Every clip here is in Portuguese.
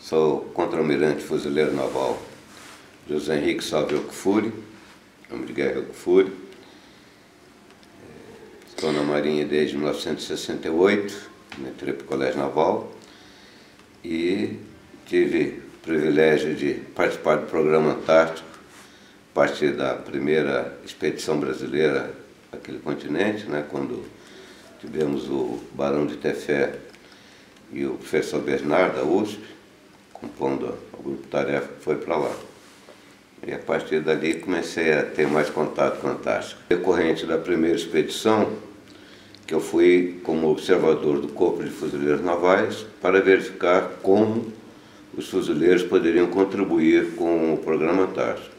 Sou contra-almirante fuzileiro naval José Henrique Salvio Cufuri, nome de guerra Cufuri. Estou na Marinha desde 1968, entrei para o Colégio Naval e tive o privilégio de participar do programa Antártico, a partir da primeira expedição brasileira àquele continente, né, quando tivemos o Barão de Tefé e o professor Bernardo da USP, compondo o grupo tarefa que foi para lá. E a partir dali comecei a ter mais contato com a Antártica. Decorrente da primeira expedição, que eu fui como observador do Corpo de Fuzileiros Navais para verificar como os fuzileiros poderiam contribuir com o programa Antártico.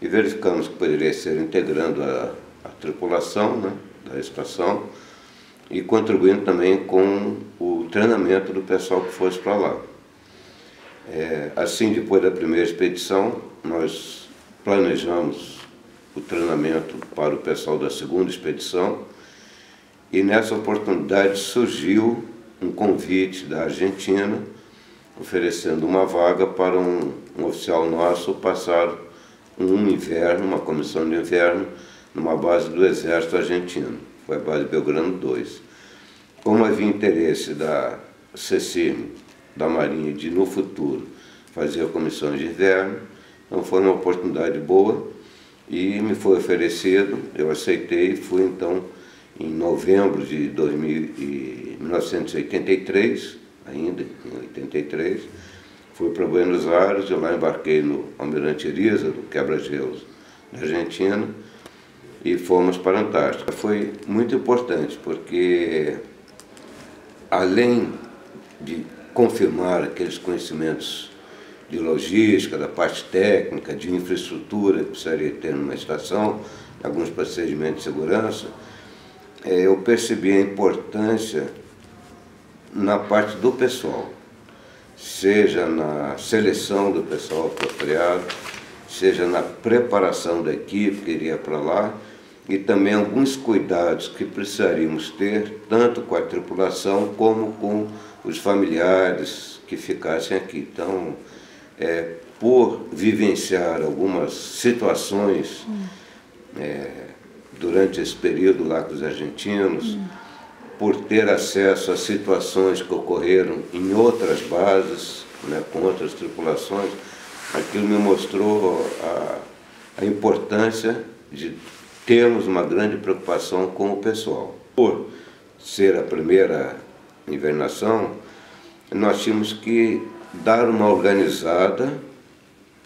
E verificamos que poderia ser integrando a, a tripulação né, da estação e contribuindo também com o treinamento do pessoal que fosse para lá. É, assim, depois da primeira expedição, nós planejamos o treinamento para o pessoal da segunda expedição e nessa oportunidade surgiu um convite da Argentina oferecendo uma vaga para um, um oficial nosso passar um inverno, uma comissão de inverno, numa base do Exército Argentino. Foi a base Belgrano 2. Como havia interesse da CECIM, da Marinha, de no futuro fazer comissões de inverno, então foi uma oportunidade boa e me foi oferecido, eu aceitei e fui então em novembro de 2000, 1983, ainda em 83, fui para Buenos Aires, eu lá embarquei no Almirante do Quebra-Gelos da Argentina, e fomos para a Antártica. Foi muito importante, porque além de confirmar aqueles conhecimentos de logística, da parte técnica, de infraestrutura que precisaria ter numa estação, alguns procedimentos de segurança, é, eu percebi a importância na parte do pessoal, seja na seleção do pessoal apropriado, seja na preparação da equipe que iria para lá, e também alguns cuidados que precisaríamos ter, tanto com a tripulação como com os familiares que ficassem aqui. Então, é, por vivenciar algumas situações hum. é, durante esse período lá com os argentinos, hum. por ter acesso a situações que ocorreram em outras bases, né, com outras tripulações, aquilo me mostrou a, a importância de temos uma grande preocupação com o pessoal. Por ser a primeira invernação, nós tínhamos que dar uma organizada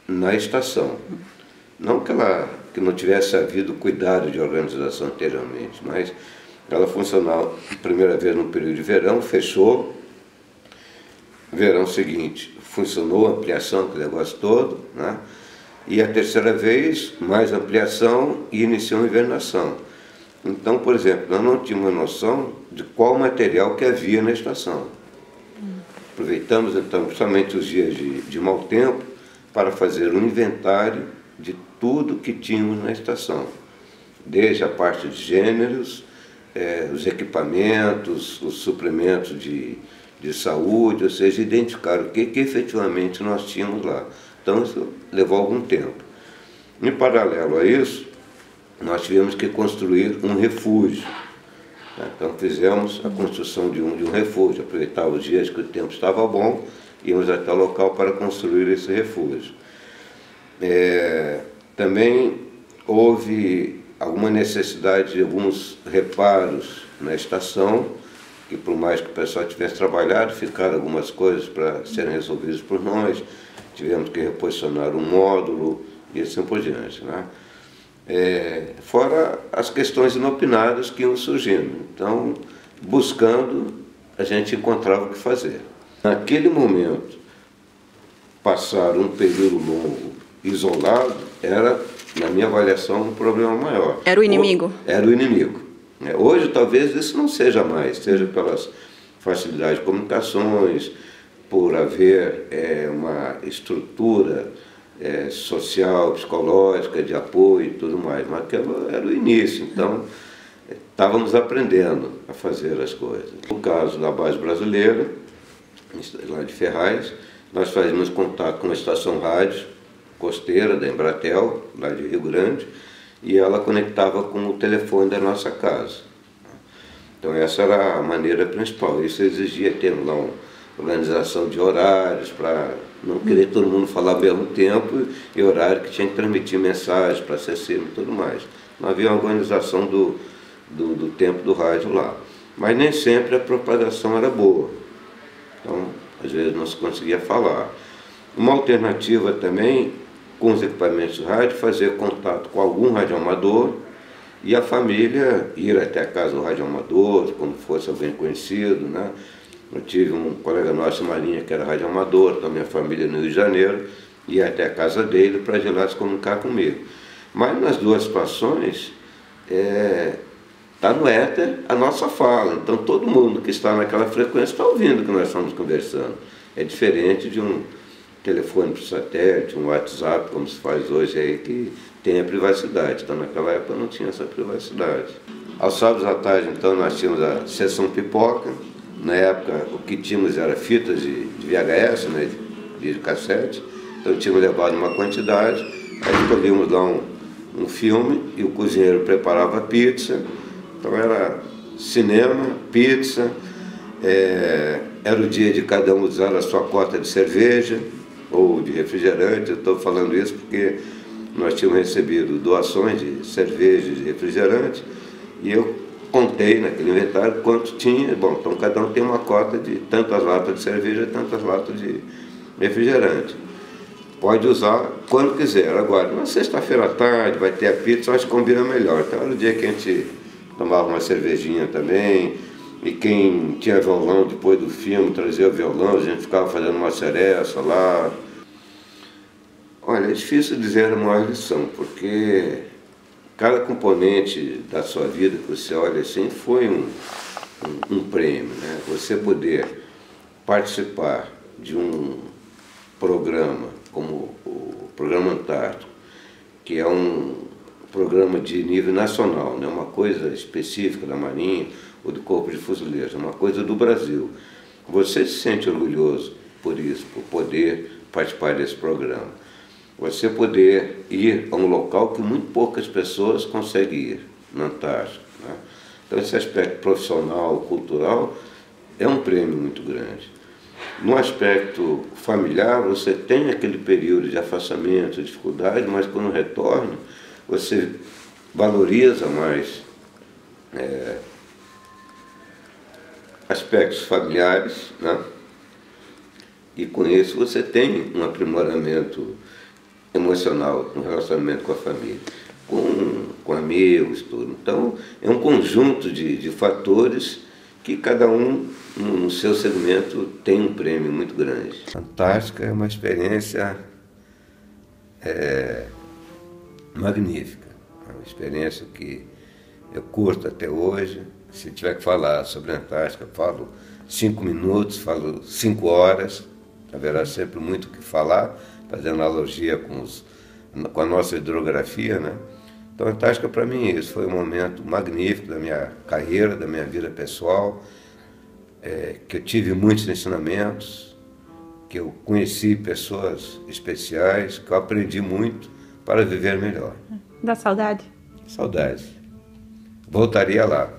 na estação. Não que ela que não tivesse havido cuidado de organização anteriormente, mas ela funcionava primeira vez no período de verão, fechou. Verão seguinte, funcionou ampliação, o negócio todo, né? E a terceira vez, mais ampliação e iniciou a invernação. Então, por exemplo, nós não tínhamos noção de qual material que havia na estação. Aproveitamos então somente os dias de, de mau tempo para fazer um inventário de tudo que tínhamos na estação, desde a parte de gêneros, eh, os equipamentos, os suprimentos de, de saúde, ou seja, identificar o que, que efetivamente nós tínhamos lá. Então isso levou algum tempo. Em paralelo a isso, nós tivemos que construir um refúgio. Então fizemos a construção de um, de um refúgio, aproveitar os dias que o tempo estava bom, íamos até o local para construir esse refúgio. É, também houve alguma necessidade de alguns reparos na estação, que por mais que o pessoal tivesse trabalhado, ficaram algumas coisas para serem resolvidas por nós tivemos que reposicionar um módulo e assim por diante. Né? É, fora as questões inopinadas que iam surgindo. Então, buscando, a gente encontrava o que fazer. Naquele momento, passar um período longo isolado era, na minha avaliação, um problema maior. Era o inimigo? Era o inimigo. É, hoje, talvez, isso não seja mais, seja pelas facilidades de comunicações, por haver é, uma estrutura é, social, psicológica, de apoio e tudo mais, mas aquilo era o início, então estávamos aprendendo a fazer as coisas. No caso da base brasileira, lá de Ferraz, nós fazíamos contato com uma estação rádio costeira da Embratel, lá de Rio Grande, e ela conectava com o telefone da nossa casa. Então essa era a maneira principal. Isso exigia ter lá uma organização de horários para não querer todo mundo falar ao mesmo tempo e horário que tinha que transmitir mensagem para acessível e tudo mais. Não havia uma organização do, do, do tempo do rádio lá. Mas nem sempre a propagação era boa. Então, às vezes não se conseguia falar. Uma alternativa também, com os equipamentos de rádio, fazer contato com algum radioamador e a família ir até a casa do radioamador, quando fosse alguém conhecido. Né? Eu tive um colega nosso Marinha que era radioamador, da minha família no Rio de Janeiro, ia até a casa dele para ir lá se comunicar comigo. Mas nas duas situações, é, Está no éter a nossa fala. Então todo mundo que está naquela frequência está ouvindo o que nós estamos conversando. É diferente de um telefone por satélite, um WhatsApp, como se faz hoje aí, que tem a privacidade. Então naquela época não tinha essa privacidade. Aos sábados à tarde, então, nós tínhamos a sessão pipoca. Na época, o que tínhamos era fitas de, de VHS, né, de, de cassete. Então tínhamos levado uma quantidade, aí escolhíamos lá um, um filme e o cozinheiro preparava pizza então era cinema, pizza, é, era o dia de cada um usar a sua cota de cerveja ou de refrigerante. Eu estou falando isso porque nós tínhamos recebido doações de cerveja e refrigerante e eu contei naquele inventário quanto tinha. Bom, então cada um tem uma cota de tantas latas de cerveja, tantas latas de refrigerante. Pode usar quando quiser. Agora, na sexta-feira à tarde vai ter a pizza, acho que combina melhor. Então era o dia que a gente tomava uma cervejinha também. E quem tinha violão depois do filme trazia o violão, a gente ficava fazendo uma seresta lá. Olha, é difícil dizer a maior lição, porque cada componente da sua vida que você olha assim foi um, um, um prêmio. Né? Você poder participar de um programa como o Programa Antártico, que é um, programa de nível nacional, não é uma coisa específica da Marinha ou do Corpo de Fuzileiros, é uma coisa do Brasil. Você se sente orgulhoso por isso, por poder participar desse programa. Você poder ir a um local que muito poucas pessoas conseguem ir, na Antártica. Né? Então, esse aspecto profissional, cultural, é um prêmio muito grande. No aspecto familiar, você tem aquele período de afastamento, dificuldade, mas quando retorna, você valoriza mais é, aspectos familiares, né? e com isso você tem um aprimoramento emocional no relacionamento com a família, com, com amigos, tudo. Então, é um conjunto de, de fatores que cada um, no seu segmento, tem um prêmio muito grande. Fantástica, é uma experiência é, magnífica. É uma experiência que eu curto até hoje. Se tiver que falar sobre a Antártica, falo cinco minutos, falo cinco horas. Haverá sempre muito o que falar, fazendo analogia com, os, com a nossa hidrografia, né? Então, a Antártica para mim isso foi um momento magnífico da minha carreira, da minha vida pessoal, é, que eu tive muitos ensinamentos, que eu conheci pessoas especiais, que eu aprendi muito para viver melhor. Da saudade? Saudade. Voltaria lá.